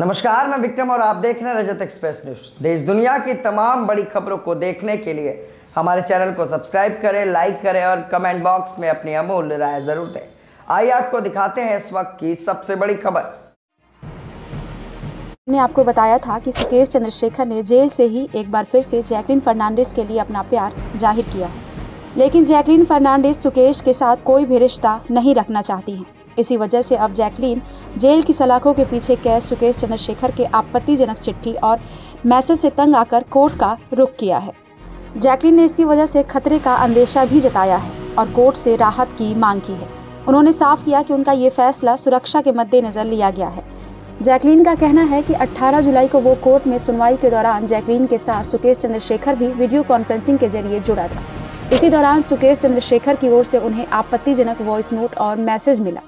नमस्कार, मैं विक्रम और आप देख रहे हैं रजत एक्सप्रेस न्यूज़। देश दुनिया की तमाम बड़ी खबरों को देखने के लिए हमारे चैनल को सब्सक्राइब करें, लाइक करें और कमेंट बॉक्स में अपनी अमूल्य राय ज़रूर दें। आइए आपको दिखाते हैं इस वक्त की सबसे बड़ी खबर। ने आपको बताया था कि सुकेश चंद्रशेखर ने जेल से ही एक बार फिर से जैकलिन फर्नांडिस के लिए अपना प्यार ज़ाहिर किया है। लेकिन जैकलिन फर्नांडिस सुकेश के साथ कोई भी रिश्ता नहीं रखना चाहती हैं। इसी वजह से अब जैकलीन जेल की सलाखों के पीछे कैद सुकेश चंद्रशेखर के आपत्तिजनक चिट्ठी और मैसेज से तंग आकर कोर्ट का रुख किया है। जैकलीन ने इसकी वजह से खतरे का अंदेशा भी जताया है और कोर्ट से राहत की मांग की है। उन्होंने साफ़ किया कि उनका ये फैसला सुरक्षा के मद्देनजर लिया गया है। जैकलीन का कहना है कि 18 जुलाई को वो कोर्ट में सुनवाई के दौरान जैकलीन के साथ सुकेश चंद्रशेखर भी वीडियो कॉन्फ्रेंसिंग के ज़रिए जुड़ा था। इसी दौरान सुकेश चंद्रशेखर की ओर से उन्हें आपत्तिजनक वॉइस नोट और मैसेज मिला।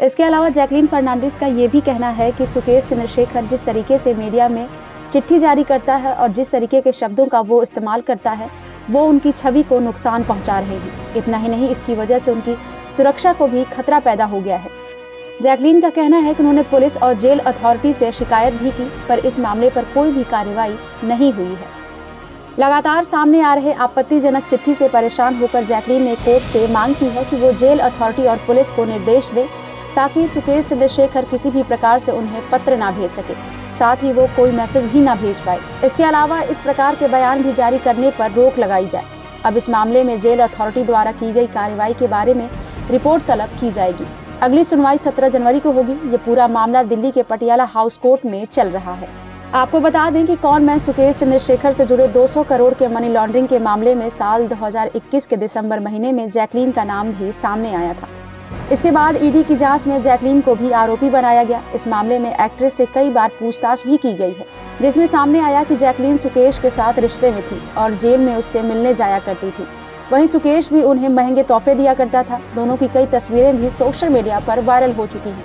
इसके अलावा जैकलीन फर्नांडिस का ये भी कहना है कि सुकेश चंद्रशेखर जिस तरीके से मीडिया में चिट्ठी जारी करता है और जिस तरीके के शब्दों का वो इस्तेमाल करता है, वो उनकी छवि को नुकसान पहुँचा रहे हैं। इतना ही नहीं, इसकी वजह से उनकी सुरक्षा को भी खतरा पैदा हो गया है। जैकलीन का कहना है कि उन्होंने पुलिस और जेल अथॉरिटी से शिकायत भी की, पर इस मामले पर कोई भी कार्रवाई नहीं हुई है। लगातार सामने आ रहे आपत्तिजनक चिट्ठी से परेशान होकर जैकलीन ने कोर्ट से मांग की है कि वो जेल अथॉरिटी और पुलिस को निर्देश दे ताकि सुकेश चंद्रशेखर किसी भी प्रकार से उन्हें पत्र ना भेज सके। साथ ही वो कोई मैसेज भी ना भेज पाए। इसके अलावा इस प्रकार के बयान भी जारी करने पर रोक लगाई जाए। अब इस मामले में जेल अथॉरिटी द्वारा की गई कार्रवाई के बारे में रिपोर्ट तलब की जाएगी। अगली सुनवाई 17 जनवरी को होगी। ये पूरा मामला दिल्ली के पटियाला हाउस कोर्ट में चल रहा है। आपको बता दें कि कौन मैन सुकेश चंद्रशेखर से जुड़े 200 करोड़ के मनी लॉन्ड्रिंग के मामले में साल 2021 के दिसंबर महीने में जैकलीन का नाम भी सामने आया था। इसके बाद ईडी की जाँच में जैकलीन को भी आरोपी बनाया गया। इस मामले में एक्ट्रेस से कई बार पूछताछ भी की गई है, जिसमें सामने आया कि जैकलीन सुकेश के साथ रिश्ते में थी और जेल में उससे मिलने जाया करती थी। वहीं सुकेश भी उन्हें महँगे तोहफे दिया करता था। दोनों की कई तस्वीरें भी सोशल मीडिया पर वायरल हो चुकी हैं।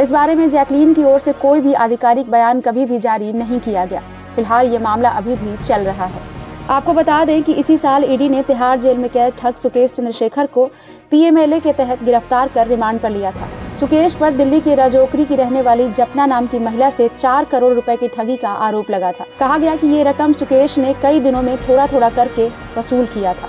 इस बारे में जैकलीन की ओर से कोई भी आधिकारिक बयान कभी भी जारी नहीं किया गया। फ़िलहाल ये मामला अभी भी चल रहा है। आपको बता दें कि इसी साल ईडी ने तिहाड़ जेल में कैद ठग सुकेश चंद्रशेखर को पीएमएलए के तहत गिरफ़्तार कर रिमांड पर लिया था। सुकेश पर दिल्ली के राजौकरी की रहने वाली जपना नाम की महिला से चार करोड़ रुपए की ठगी का आरोप लगा था। कहा गया कि ये रकम सुकेश ने कई दिनों में थोड़ा थोड़ा करके वसूल किया था।